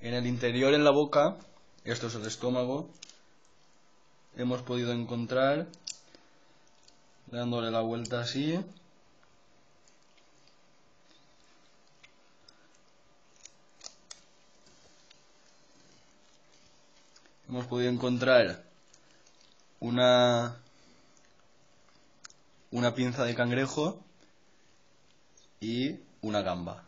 En el interior, en la boca, esto es el estómago, hemos podido encontrar, dándole la vuelta así, hemos podido encontrar una, una pinza de cangrejo y una gamba.